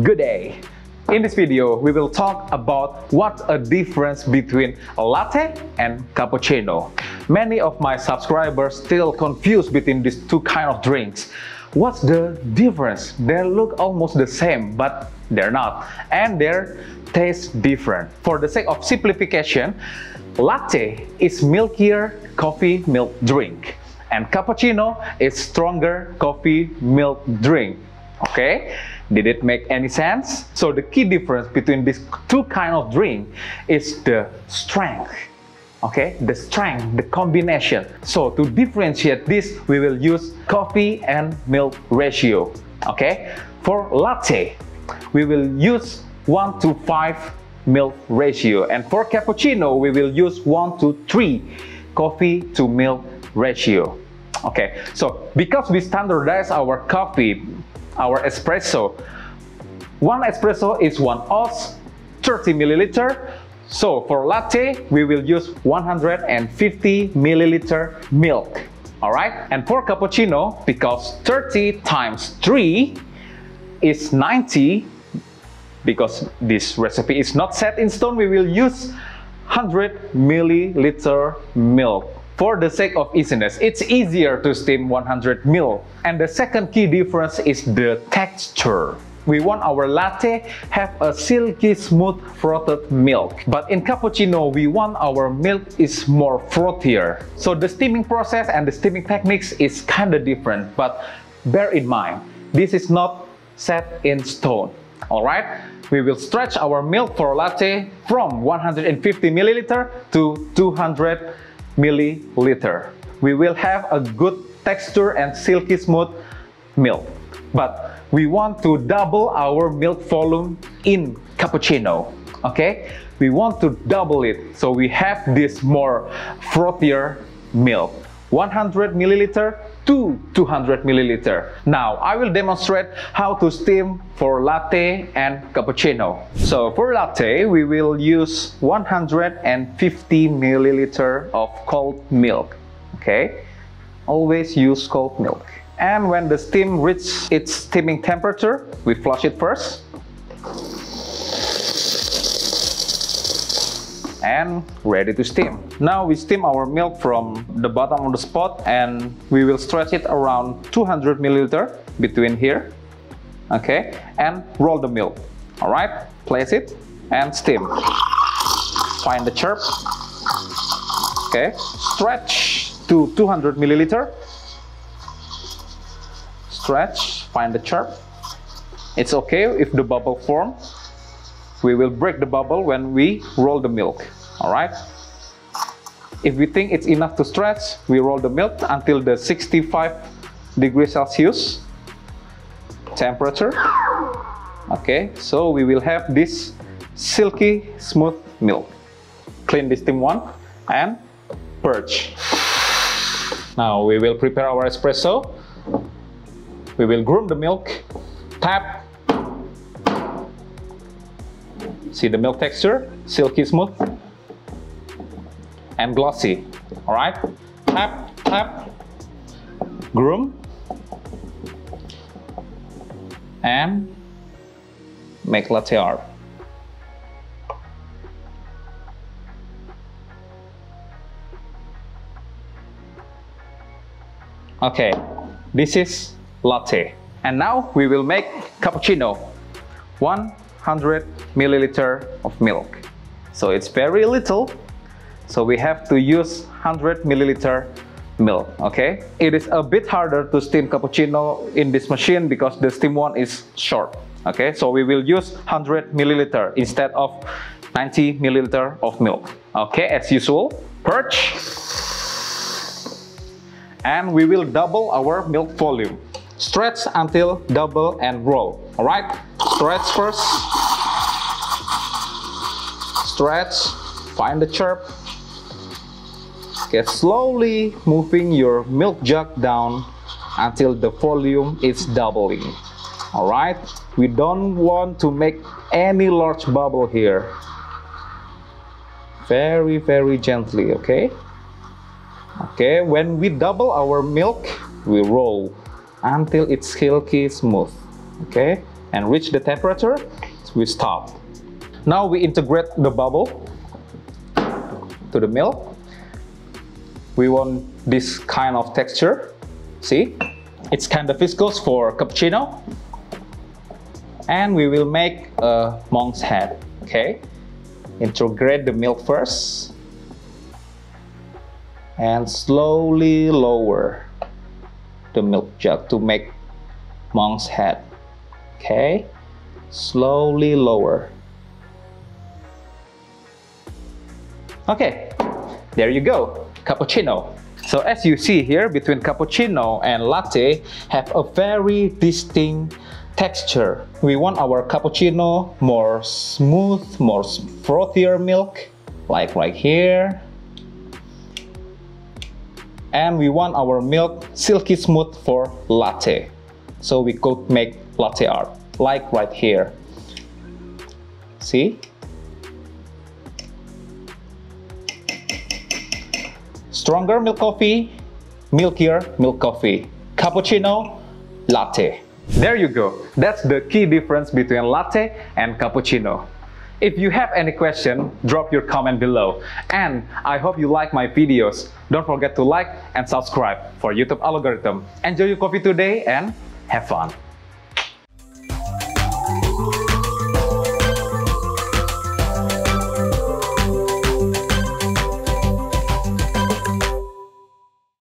Good day. In this video, we will talk about what a difference between a latte and cappuccino. Many of my subscribers still confused between these two kind of drinks. What's the difference? They look almost the same, but they're not. And their taste different. For the sake of simplification, latte is milkier coffee milk drink and cappuccino is stronger coffee milk drink. Okay? Did it make any sense? So the key difference between these two kind of drink is the strength. Okay, the strength, the combination. So to differentiate this, we will use coffee and milk ratio. Okay, for latte, we will use 1 to 5 milk ratio. And for cappuccino, we will use 1 to 3 coffee to milk ratio. Okay, so because we standardize our coffee our espresso. One espresso is one ounce, 30 milliliter. So for latte, we will use 150 milliliter milk. Alright, and for cappuccino, because 30 times 3 is 90, because this recipe is not set in stone, we will use 100 milliliter milk. For the sake of easiness, it's easier to steam 100 ml. And the second key difference is the texture. We want our latte have a silky smooth frothed milk. But in cappuccino, we want our milk is more frothier. So the steaming process and the steaming techniques is kinda different. But bear in mind, this is not set in stone. Alright? We will stretch our milk for latte from 150 milliliter to 200 milliliter. We will have a good texture and silky smooth milk. But we want to double our milk volume in cappuccino. Okay? We want to double it so we have this more frothier milk. 100 milliliter to 200 milliliter. Now, I will demonstrate how to steam for latte and cappuccino. So for latte, we will use 150 milliliter of cold milk. Okay, always use cold milk. And when the steam reaches its steaming temperature, we flush it first. And ready to steam. Now we steam our milk from the bottom of the spot and we will stretch it around 200 milliliter between here. Okay, and roll the milk. All right, place it and steam. Find the chirp. Okay, stretch to 200 milliliter. Stretch, find the chirp. It's okay if the bubble form we will break the bubble when we roll the milk. Alright? If we think it's enough to stretch, we roll the milk until the 65 degrees Celsius temperature. Okay, so we will have this silky smooth milk. Clean this steam wand and purge. Now we will prepare our espresso. We will groom the milk, tap See the milk texture, silky smooth and glossy. All right, tap, tap, groom, and make latte art. Okay, this is latte. And now we will make cappuccino. One 100 milliliter of milk. So it's very little. So we have to use 100 milliliter milk, okay? It is a bit harder to steam cappuccino in this machine because the steam wand is short, okay? So we will use 100 milliliter instead of 90 milliliter of milk, okay? As usual, purge. And we will double our milk volume. Stretch until double and roll, all right? Stretch first, stretch, find the chirp. Get slowly moving your milk jug down until the volume is doubling. Alright, we don't want to make any large bubble here. Very, very gently, okay? Okay, when we double our milk, we roll until it's silky smooth. Okay, and reach the temperature, we stop. Now we integrate the bubble to the milk. We want this kind of texture. See? It's kind of viscous for cappuccino. And we will make a monk's head, okay? Integrate the milk first. And slowly lower the milk jug to make monk's head. Okay? Slowly lower. Okay, there you go, cappuccino. So as you see here, between cappuccino and latte have a very distinct texture. We want our cappuccino more smooth, more frothier milk, like right here. And we want our milk silky smooth for latte. So we could make latte art, like right here. See? Stronger milk coffee, milkier milk coffee. Cappuccino, latte. There you go. That's the key difference between latte and cappuccino. If you have any question, drop your comment below. And I hope you like my videos. Don't forget to like and subscribe for YouTube algorithm. Enjoy your coffee today and have fun.